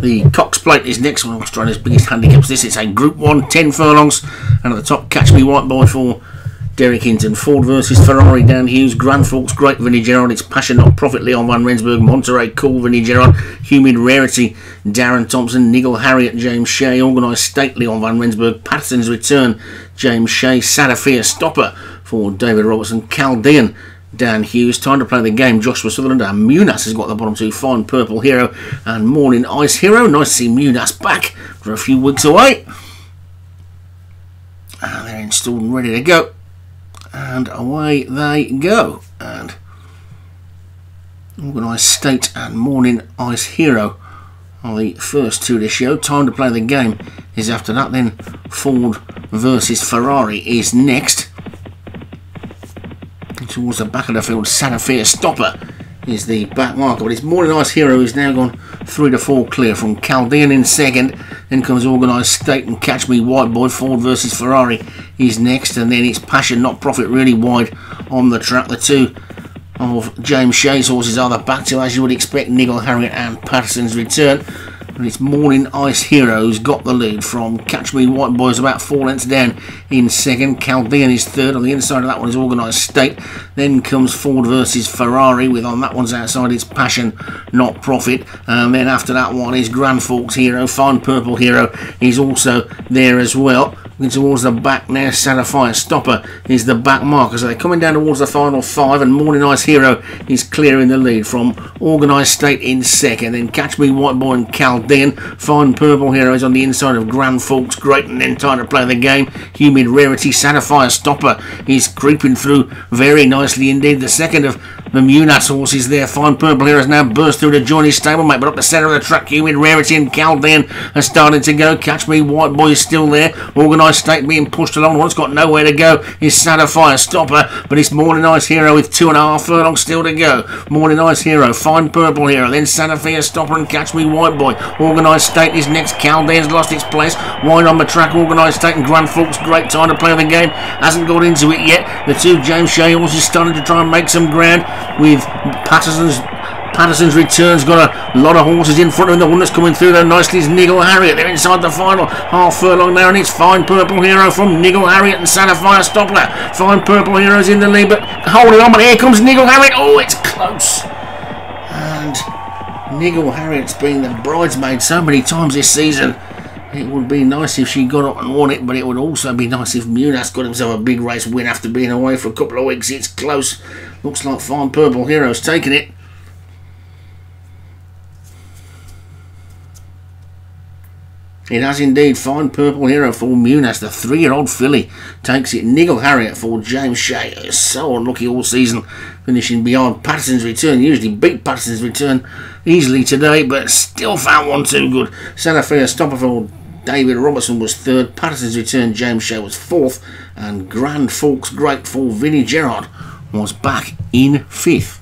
The Cox Plate is next one. Australia's biggest handicaps. This it's a Group 1, 10 furlongs. And at the top, Catch Me White Boy for Derek Hinton. Ford versus Ferrari, Dan Hughes. Grand Forks, Great Vinnie Gerard. It's Passion Not Profit, Leon Van Rensburg. Monterey, Cool Vinnie Gerard. Humid Rarity, Darren Thompson. Niggle Harriet, James Shea. Organised State, Leon Van Rensburg. Patterson's Return, James Shea. Sadafia Stopper for David Robertson. Chaldean, Dan Hughes. Time to play the game. Joshua Sutherland and Munas has got the bottom two. Fine Purple Hero and Morning Ice Hero. Nice to see Munas back for a few weeks away. And they're installed and ready to go and away they go. And Organised State and Morning Ice Hero are the first two the show. Time to play the game is after that. Then Ford versus Ferrari is next. Towards the back of the field, Santa Fe Stopper is the back marker, but it's more Morning Ice Hero who's now gone three to four clear from Chaldean in second. Then comes Organised State and Catch Me White Boy. Ford versus Ferrari is next, and then it's Passion Not Profit really wide on the track. The two of James Shea's horses are the back to, as you would expect, Nigel Harriet and Patterson's return. It's Morning Ice Heroes got the lead from Catch Me White Boys about four lengths down in second. Chaldean is third. On the inside of that one is Organised State. Then comes Ford versus Ferrari with on that one's outside it's Passion Not Profit. And then after that one is Grand Forks Hero. Fine Purple Hero is also there as well. Looking towards the back now, Fire Stopper is the back marker. So they're coming down towards the final five, and Morning Ice Hero is clearing the lead from Organised State in second. Then Catch Me White Boy and Chaldean. Fine Purple Hero is on the inside of Grand Forks. Great, and then time to play the game. Humid Rarity, Fire Stopper is creeping through very nicely indeed. The second of the Munas horses there. Fine Purple Hero has now burst through to join his stablemate, but up the centre of the track, Humid Rarity and Chaldean are starting to go. Catch Me White Boy is still there. Organised State being pushed along. One's got nowhere to go is Fire Stopper, but it's Morning Ice Hero with two and a half furlongs still to go. Morning Ice Hero, Fine Purple Hero, then Fire Stopper and Catch Me White Boy. Organised State is next. Chaldean's lost its place. Wide on the track, Organised State and Grand Forks. Great time to play the game. Hasn't got into it yet. The two James Shea horses starting to try and make some ground with Patterson's Patterson's return's got a lot of horses in front of him. The one that's coming through there nicely is Niggle Harriet. They're inside the final half furlong there, and it's Fine Purple Hero from Niggle Harriet and Santa Fire Stopper. Fine Purple Hero's in the lead, but holding on, but here comes Niggle Harriet. Oh, it's close. And Niggle Harriet's been the bridesmaid so many times this season. It would be nice if she got up and won it, but it would also be nice if Munas got himself a big race win after being away for a couple of weeks. It's close. Looks like Fine Purple Hero's taking it. It has indeed fine purple hero for Munas. The three-year-old filly takes it. Niggle Harriet for James Shea. So unlucky all season, finishing beyond Patterson's return. Usually beat Patterson's return easily today, but still found one too good. Santa Salafia stopper for David Robertson was third. Patterson's return, James Shea was fourth, and Grand Forks Great for Vinnie Gerard was back in fifth.